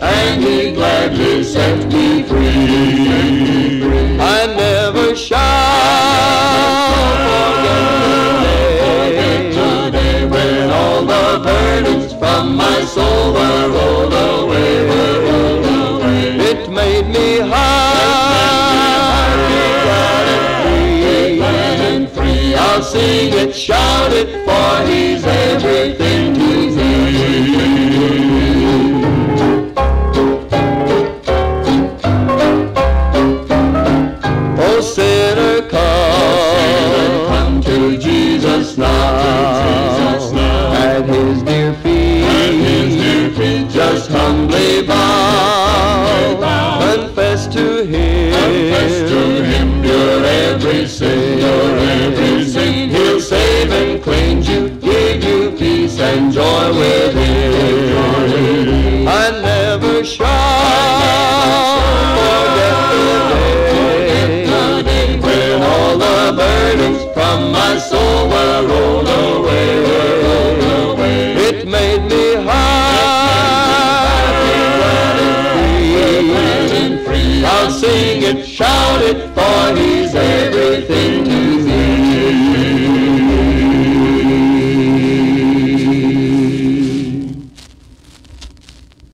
and he gladly set me free. I never shall forget today when all the burdens from my soul were rolled away. Were rolled away. It made me happy. I'll sing it, shout it, for he's everything. Jesus now, at his dear feet, just humbly bow, confess to him, your every sin, your every sin. He'll save and cleanse you, give you peace and joy with within. I never shall shout